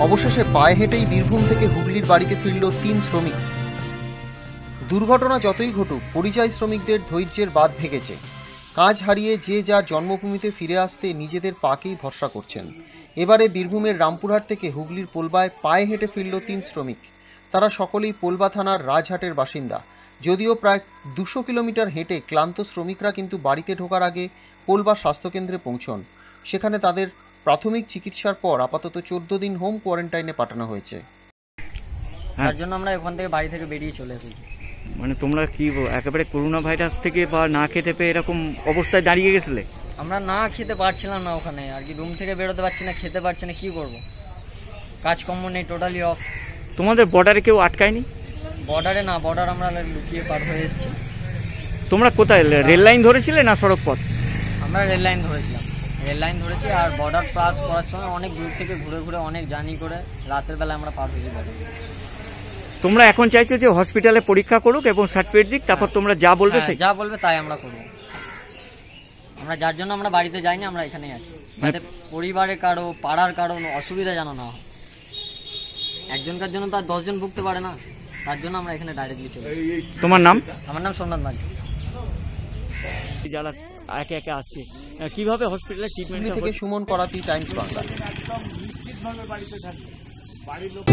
অবশেষে পায়ে হেঁটেই বীরভূম থেকে হুগলির বাড়িতে ফিরল তিন শ্রমিক। দুর্ঘটনা যতই ঘটুক, পরিযায়ী শ্রমিকদের ধৈর্যের বাদ ভেঙেছে। কাজ হারিয়ে যে যার জন্মভূমিতে ফিরে আসতে নিজেদের পাকেই ভরসা করছেন। এবারে বীরভূমের রামপুরহাট থেকে হুগলির পোলবায় পায়ে হেঁটে ফিরল তিন শ্রমিক। তারা সকলেই পোলবা থানার রাজহাটের বাসিন্দা। যদিও প্রায় দুশো কিলোমিটার হেঁটে ক্লান্ত শ্রমিকরা কিন্তু বাড়িতে ঢোকার আগে পোলবা স্বাস্থ্যকেন্দ্রে পৌঁছন। সেখানে তাদের প্রাথমিক চিকিৎসার পর আপাতত চোদ্দ দিন হোম কোয়ারেন্টাইনে পাঠানো হয়েছে। হ্যাঁ। তার জন্য আমরা ওখান থেকে বাড়ি থেকে বেরিয়ে চলে এসেছি। মানে তোমরা কি বল- একেবারে করোনা ভাইরাস থেকে বা না খেতে পেয়ে এরকম অবস্থায় দাঁড়িয়ে গেছিলে? আমরা না খেতে পারছিলাম না ওখানে আর কি রুম থেকে বেরোতে পারছি না খেতে পারছি না কি করব? কাজকর্ম নেই টোটালি অফ তোমাদের বর্ডারে কেউ আটকায়নি? বর্ডারে না বর্ডার আমরা লুকিয়ে পার হয়ে এসেছি। তোমরা কোথায় রেল লাইন ধরেছিলে না সড়ক পথ আমরা রেল লাইন ধরেছিলাম। রেল লাইন ধরেছি আর বর্ডার ক্রস করার সময় অনেক দূর থেকে ঘুরে ঘুরে অনেক জার্নি করে রাতের বেলা আমরা পার হয়েছি border। তোমরা এখন চাইছো যে হসপিটালে পরীক্ষা করুক এবং সার্টিফিকেট দিক তারপর তোমরা যা বলবে হ্যাঁ, যা বলবে তাই আমরা করব। আমরা যার জন্য আমরা বাড়িতে যাইনি আমরা এখানেই আছি। যাতে পরিবারে কারও পাড়ার কারও অসুবিধা যেন না হয়। একজনকার জন্য তো আর দশজন ভুগতে পারে না। তার জন্য আমরা এখানে ডাইরেক্টলি চলে এসেছি। তোমার নাম? আমার নাম সোমনাথ মাঝি। যারা একে একে আসছে। কীভাবে হসপিটালে ট্রিটমেন্ট থেকে সুমন করাতি টাইমস বাংলা একদম নিশ্চিতভাবে বাড়িতে থাকবে। বাড়ির লোক